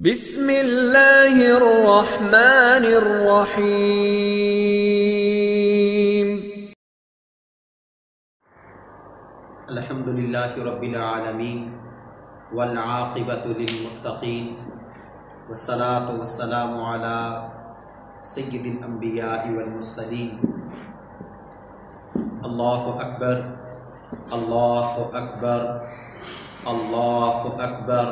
بسم الله الرحمن الرحيم. الحمد لله رب العالمين والعاقبة للمتقين والصلاة والسلام على سيد الأنبياء والمرسلين. الله أكبر الله أكبر الله أكبر.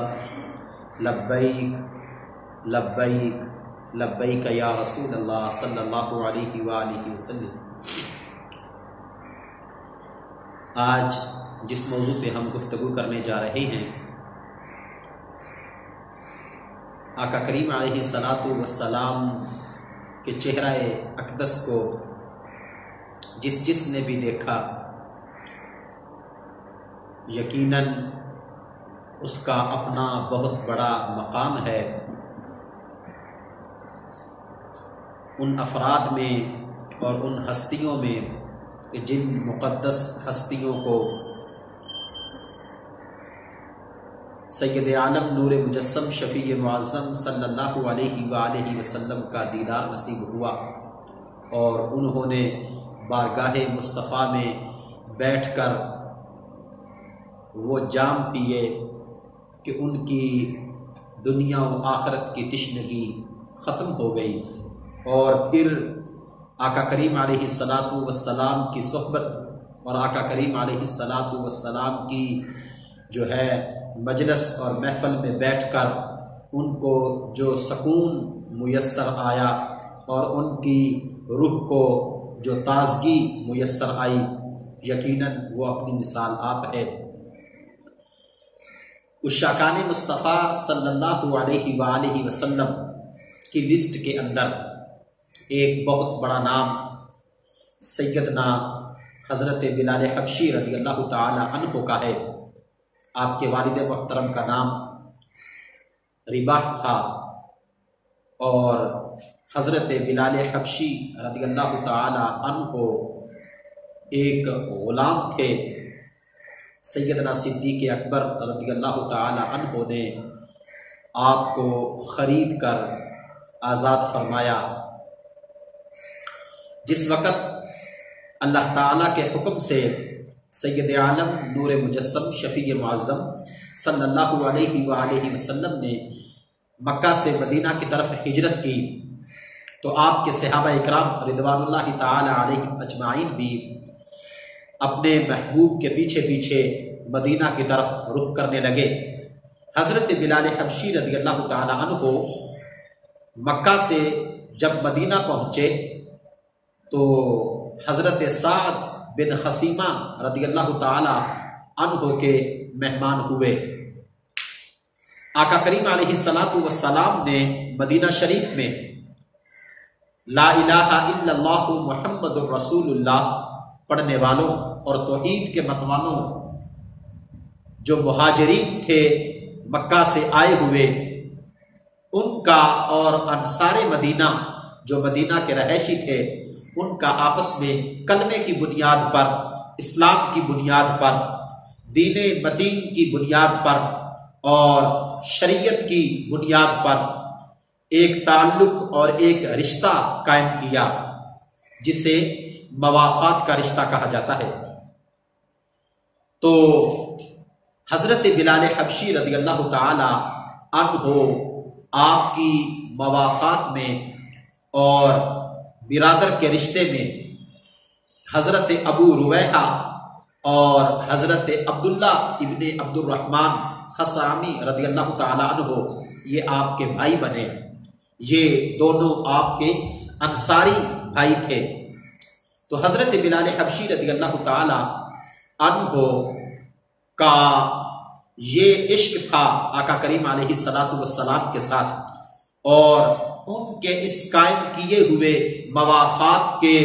لبیک لبیک لبیک یا رسول اللہ صلی اللہ علیہ وآلہ وسلم۔ آج جس موضوع پہ ہم گفتگو کرنے جا رہے ہیں، آقا کریم علیہ صلاۃ وسلام کے چہرہ اقدس کو جس جس نے بھی دیکھا، یقیناً اس کا اپنا بہت بڑا مقام ہے۔ ان افراد میں اور ان ہستیوں میں کہ جن مقدس ہستیوں کو سید عالم نور مجسم شفیع معظم صلی اللہ علیہ وآلہ وسلم کا دیدار نصیب ہوا اور انہوں نے بارگاہ مصطفیٰ میں بیٹھ کر وہ جام پیے۔ کہ ان کی دنیا و آخرت کی تشنگی ختم ہو گئی۔ اور پھر آقا کریم علیہ السلاۃ والسلام کی صحبت اور آقا کریم علیہ السلاۃ والسلام کی جو ہے مجلس اور محفل میں بیٹھ کر ان کو جو سکون میسر آیا اور ان کی روح کو جو تازگی میسر آئی، یقیناً وہ اپنی مثال آپ ہے اس شاکان مصطفیٰ صلی اللہ علیہ وآلہ وسلم کی لسٹ کے اندر ایک بہت بڑا نام سیدنا حضرت بلال حبشی رضی اللہ تعالی عنہ کا ہے۔ آپ کے والد محترم کا نام رباح تھا اور حضرت بلال حبشی رضی اللہ تعالی عنہ ایک غلام تھے۔ سیدنا صدیق اکبر رضی اللہ تعالی عنہ نے آپ کو خرید کر آزاد فرمایا۔ جس وقت اللہ تعالیٰ کے حکم سے سید عالم نور مجسم شفیع معظم صلی اللہ علیہ وآلہ وسلم نے مکہ سے مدینہ کی طرف ہجرت کی، تو آپ کے صحابہ اکرام رضوان اللہ تعالی علیہ اجمعین بھی اپنے محبوب کے پیچھے پیچھے مدینہ کی طرف رخ کرنے لگے۔ حضرت بلال حبشی رضی اللہ تعالی عنہ مکہ سے جب مدینہ پہنچے تو حضرت سعد بن خسیمہ رضی اللہ تعالی عنہ کے مہمان ہوئے۔ آقا کریم علیہ السلاۃ والسلام نے مدینہ شریف میں لا الہ الا اللہ محمد الرسول اللہ پڑھنے والوں اور توحید کے متوانوں جو مہاجرین تھے مکہ سے آئے ہوئے، ان کا اور انصار مدینہ جو مدینہ کے رہائشی تھے، ان کا آپس میں کلمے کی بنیاد پر، اسلام کی بنیاد پر، دین مدین کی بنیاد پر اور شریعت کی بنیاد پر ایک تعلق اور ایک رشتہ قائم کیا، جسے مواقع کا رشتہ کہا جاتا ہے۔ تو حضرت بلال حبشی رضی اللہ تعالی عنہ آپ کی مواقع میں اور برادر کے رشتے میں حضرت ابو رویحہ اور حضرت عبداللہ ابن عبد الرحمن خسامی رضی اللہ تعالی عنہ یہ آپ کے بھائی بنے۔ یہ دونوں آپ کے انصاری بھائی تھے۔ تو حضرت بلال حبشی رضی اللہ تعالی عنہ کا یہ عشق تھا آقا کریم علیہ صلاحت والسلام کے ساتھ اور ان کے اس قائم کیے ہوئے مواقعات کے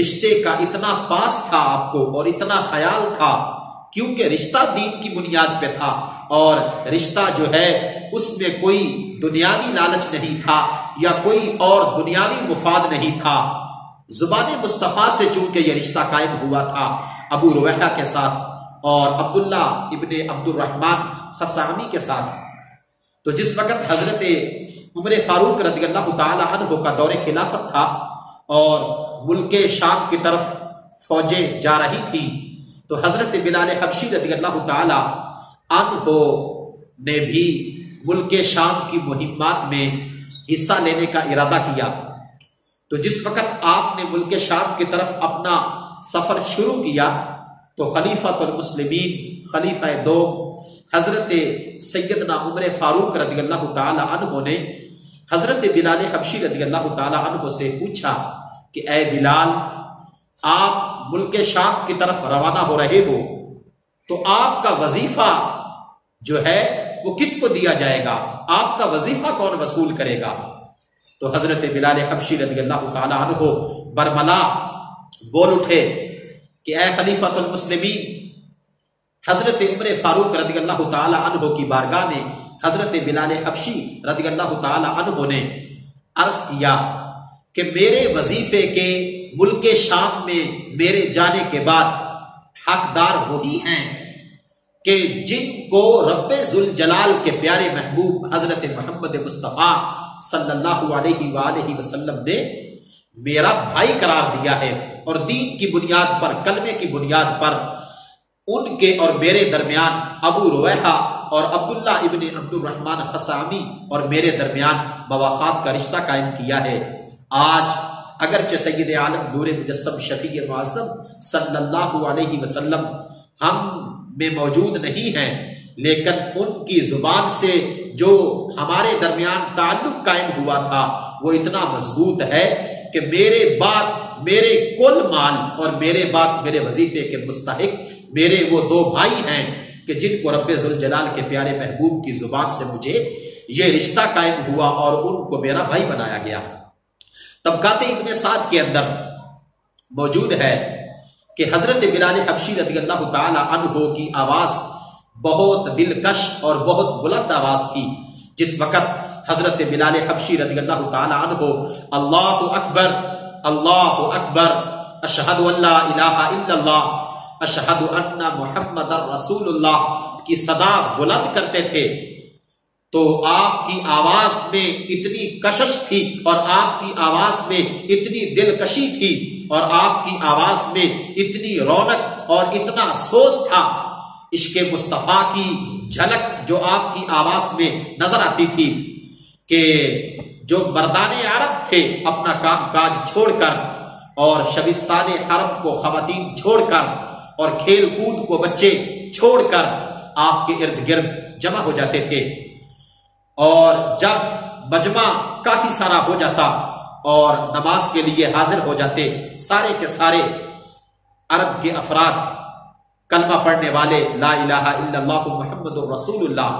رشتے کا اتنا پاس تھا آپ کو اور اتنا خیال تھا، کیونکہ رشتہ دین کی بنیاد پہ تھا اور رشتہ جو ہے اس میں کوئی دنیاوی لالچ نہیں تھا یا کوئی اور دنیاوی مفاد نہیں تھا۔ زبان مصطفیٰ سے چونکہ یہ رشتہ قائم ہوا تھا، ابو روحہ کے ساتھ اور عبداللہ ابن عبد الرحمن خسامی کے ساتھ۔ تو جس وقت حضرت عمر فاروق رضی اللہ تعالی عنہ کا دور خلافت تھا اور ملک شام کی طرف فوجیں جا رہی تھی تو حضرت بلال حبشی رضی اللہ تعالی عنہ نے بھی ملک شام کی مہمات میں حصہ لینے کا ارادہ کیا۔ تو جس وقت آپ نے ملک شام کی طرف اپنا سفر شروع کیا، تو خلیفہ المسلمین، خلیفہ دو، حضرت سیدنا عمر فاروق رضی اللہ تعالی عنہ نے حضرت بلال حبشی رضی اللہ تعالی عنہ سے پوچھا کہ اے بلال، آپ ملک شام کی طرف روانہ ہو رہے ہو، تو آپ کا وظیفہ جو ہے وہ کس کو دیا جائے گا؟ آپ کا وظیفہ کون وصول کرے گا؟ تو حضرت بلال حبشی رضی اللہ تعالی عنہ برملا بول اٹھے کہ اے خلیفۃ المسلمین، حضرت عمر فاروق رضی اللہ تعالی عنہ کی بارگاہ میں حضرت بلال حبشی رضی اللہ تعالی عنہ نے عرض کیا کہ میرے وظیفے کے ملک شام میں میرے جانے کے بعد حقدار وہی ہیں کہ جن کو رب ذوالجلال کے پیارے محبوب حضرت محمد مصطفیٰ صلی اللہ علیہ وآلہ وسلم نے میرا بھائی قرار دیا ہے اور دین کی بنیاد پر، کلمے کی بنیاد پر ان کے اور میرے درمیان ابو رویحہ اور عبداللہ ابن عبد الرحمن خسامی اور میرے درمیان مواقع کا رشتہ قائم کیا ہے۔ آج اگرچہ سید عالم نور مجسم شفیع معظم صلی اللہ علیہ وسلم ہم میں موجود نہیں ہیں، لیکن ان کی زبان سے جو ہمارے درمیان تعلق قائم ہوا تھا، وہ اتنا مضبوط ہے کہ میرے بعد میرے کل مال اور میرے بعد میرے وظیفے کے مستحق میرے وہ دو بھائی ہیں کہ جن کو رب ذوالجلال کے پیارے محبوب کی زبان سے مجھے یہ رشتہ قائم ہوا اور ان کو میرا بھائی بنایا گیا۔ طبقات ابن سعد کے اندر موجود ہے کہ حضرت بلال حبشی رضی اللہ تعالی عنہ کی آواز بہت دلکش اور بہت بلند آواز تھی جس وقت حضرت بلال حبشی رضی اللہ تعالی عنہ اللہ اکبر اللہ اکبر، اشہد اللہ الہ الا اللہ، اشہد ان محمد رسول اللہ کی صدا بلند کرتے تھے، تو آپ کی آواز میں اتنی کشش تھی اور آپ کی آواز میں اتنی دلکشی تھی اور آپ کی آواز میں اتنی رونق اور اتنا سوز تھا۔ عشق مصطفیٰ کی جھلک جو آپ کی آواز میں نظر آتی تھی کہ جو مردان عرب تھے اپنا کام کاج چھوڑ کر اور شبستان حرم کو خواتین چھوڑ کر اور کھیل کود کو بچے چھوڑ کر آپ کے ارد گرد جمع ہو جاتے تھے اور جب مجمع کافی سارا ہو جاتا اور نماز کے لیے حاضر ہو جاتے سارے کے سارے عرب کے افراد کلمہ پڑھنے والے لا الہ الا اللہ محمد رسول اللہ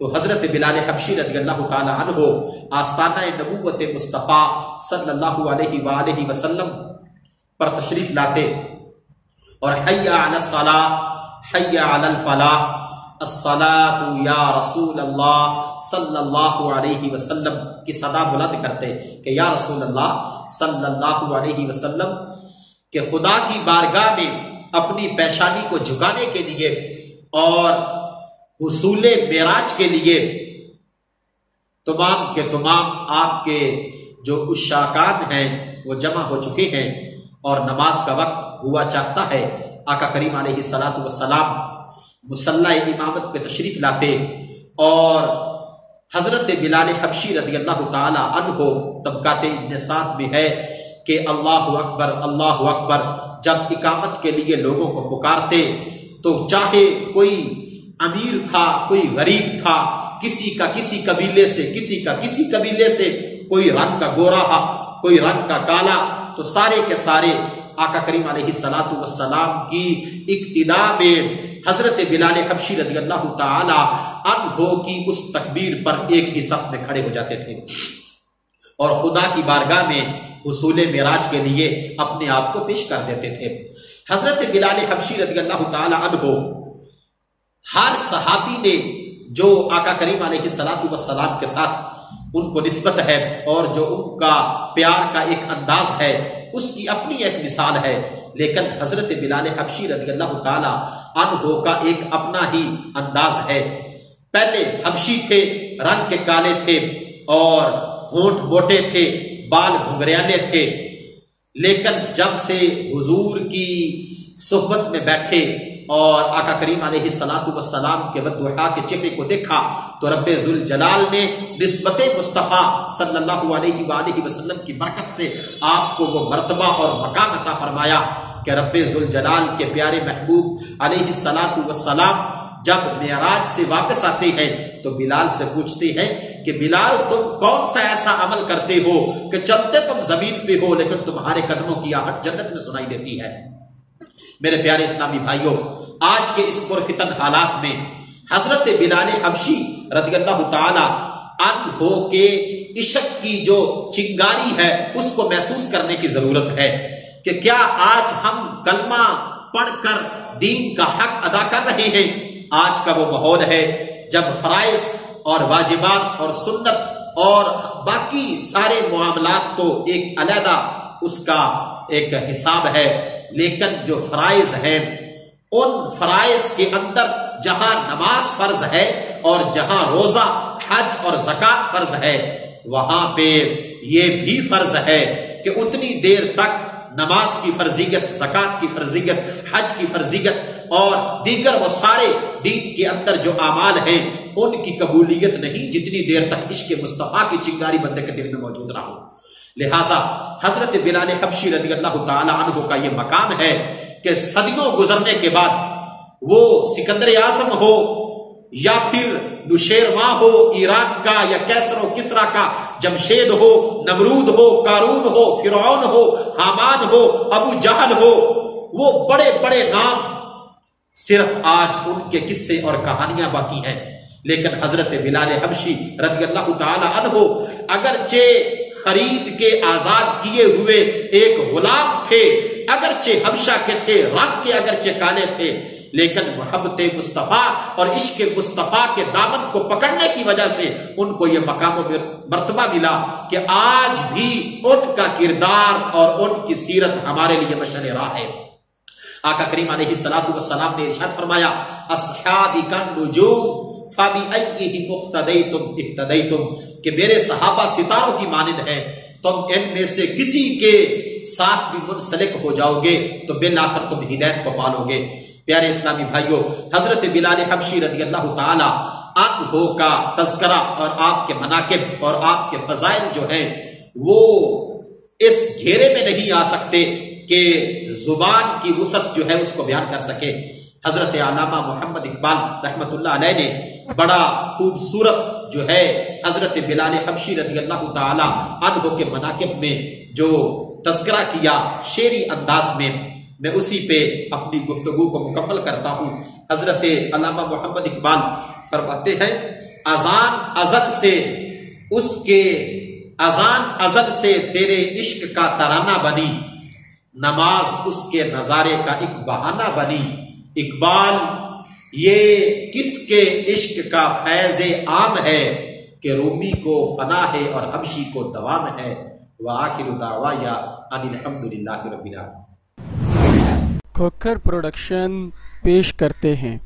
تو حضرت بلال حبشی رضی اللہ تعالی عنہ، آستانہ نبوت مصطفیٰ صلی اللہ علیہ وآلہ وسلم پر تشریف لاتے۔ اور حیا علی الصلاح حیا علی الفلاح الصلاة یا رسول اللہ صلی اللہ علیہ وسلم کی صدا بلند کرتے کہ یا رسول اللہ صلی اللہ علیہ وسلم، کہ خدا کی بارگاہ میں اپنی پیشانی کو جھکانے کے لیے اور حصول معراج کے لیے تمام کے تمام آپ کے جو اشاکان ہیں وہ جمع ہو چکے ہیں اور نماز کا وقت ہوا چاہتا ہے۔ آقا کریم علیہ سلاۃ وسلام مسلح امامت پہ تشریف لاتے اور حضرت بلال حبشی رضی اللہ تعالی عنہ طبقات ابن میں ہے۔ کہ اللہ اکبر اللہ اکبر۔ جب اقامت کے لیے لوگوں کو پکارتے تو چاہے کوئی امیر تھا، کوئی غریب تھا، کسی کا کسی قبیلے سے، کسی کا کسی قبیلے سے کوئی رنگ کا گورا کوئی رنگ کا کالا، تو سارے کے سارے آقا کریم علیہ السلاۃ والسلام کی ابتدا میں حضرت بلال حبشی رضی اللہ تعالی عنہ کی اس تکبیر پر ایک ہی صف میں کھڑے ہو جاتے تھے۔ اور خدا کی بارگاہ میں حصول معراج کے لیے اپنے آپ کو پیش کر دیتے تھے۔ حضرت بلال حبشی رضی اللہ تعالی عنہ ہر صحابی نے جو آقا کریم علیہ السلاۃ والسلام کے ساتھ ان کو نسبت ہے اور جو ان کا پیار کا ایک انداز ہے، اس کی اپنی ایک مثال ہے۔ لیکن حضرت بلال حبشی رضی اللہ تعالی عنہ کا ایک اپنا ہی انداز ہے۔ پہلے حبشی تھے، رنگ کے کالے تھے اور ہونٹ موٹے تھے، بال گھنگریانے تھے۔ لیکن جب سے حضور کی صحبت میں بیٹھے اور آقا کریم علیہ السلاۃ والسلام کے ودعا کے چہرے کو دیکھا، تو رب ذوالجلال نے نسبت مصطفیٰ صلی اللہ علیہ وآلہ وسلم کی برکت سے آپ کو وہ مرتبہ اور مقام عطا فرمایا کہ رب ذوالجلال کے پیارے محبوب علیہ السلاۃ والسلام جب معراج سے واپس آتے ہیں تو بلال سے پوچھتے ہیں کہ بلال تم کون سا ایسا عمل کرتے ہو کہ چلتے تم زمین پہ ہو لیکن تمہارے قدموں کی آہٹ جنت میں سنائی دیتی ہے؟ میرے پیارے اسلامی بھائیوں، آج کے اس پرفتن حالات میں حضرت بلال حبشی رضی اللہ تعالی ان ہو کے عشق کی جو چنگاری ہے، اس کو محسوس کرنے کی ضرورت ہے کہ کیا آج ہم کلمہ پڑھ کر دین کا حق ادا کر رہے ہیں؟ آج کا وہ ماحول ہے جب فرائض اور واجبات اور سنت اور باقی سارے معاملات تو ایک علیحدہ اس کا ایک حساب ہے، لیکن جو فرائض ہیں، ان فرائض کے اندر جہاں نماز فرض ہے اور جہاں روزہ، حج اور زکات فرض ہے، وہاں پہ یہ بھی فرض ہے کہ اتنی دیر تک نماز کی فرضیت زکات کی فرضیت، حج کی فرضیت اور دیگر وہ سارے دین کے اندر جو اعمال ہیں، ان کی قبولیت نہیں جتنی دیر تک عشق مصطفیٰ کی چنگاری بندے کے دل میں موجود رہا لہذا حضرت بلال حبشی رضی اللہ تعالی عنہ کا یہ مقام ہے کہ صدیوں گزرنے کے بعد وہ سکندر اعظم ہو یا پھر نشیرواں ہو، ایران کا یا کیسر و کسرا کا جمشید ہو، نمرود ہو کارون ہو، فرعون ہو، حامان ہو، ابو جہل ہو، وہ بڑے بڑے نام صرف آج ان کے قصے اور کہانیاں باقی ہیں۔ لیکن حضرت بلال حبشی رضی اللہ تعالی عنہ اگرچہ خرید کے آزاد کیے ہوئے ایک غلام تھے، اگرچہ حبشہ کے تھے رنگ کے اگرچہ کالے تھے لیکن محبت مصطفیٰ اور عشق مصطفیٰ کے دامن کو پکڑنے کی وجہ سے ان کو یہ مقام و مرتبہ ملا کہ آج بھی ان کا کردار اور ان کی سیرت ہمارے لیے مشن راہ ہے۔ آقا کریم علیہ السلام والسلام نے ارشاد فرمایا اصحابی کا نجوم فابی ایہی مقتدیتم کہ میرے صحابہ ستاروں کی مانند ہیں۔ تم ان میں سے کسی کے ساتھ بھی منسلک ہو جاؤ گے تو بالآخر تم ہدایت کو پالو گے۔ پیارے اسلامی بھائیوں حضرت بلال حبشی رضی اللہ تعالی عنہ کا تذکرہ اور آپ کے مناقب اور آپ کے فضائل جو ہیں، وہ اس گھیرے میں نہیں آ سکتے کہ زبان کی وسعت جو ہے اس کو بیان کر سکے۔ حضرت علامہ محمد اقبال رحمت اللہ علیہ نے بڑا خوبصورت جو ہے حضرت بلال حبشی رضی اللہ تعالی عنہ کے مناقب میں جو تذکرہ کیا شیری انداز میں میں اسی پہ اپنی گفتگو کو مکمل کرتا ہوں۔ حضرت علامہ محمد اقبال فرماتے ہیں، اذان ازل سے اس کے اذان ازل سے تیرے عشق کا ترانہ بنی، نماز اس کے نظارے کا ایک بہانہ بنی۔ اقبال، یہ کس کے عشق کا فیض عام ہے کہ رومی کو فنا ہے اور حبشی کو دوام ہے؟ وآخر دعوایا ان الحمدللہ رب العالمین۔ کھوکھر پروڈکشن پیش کرتے ہیں۔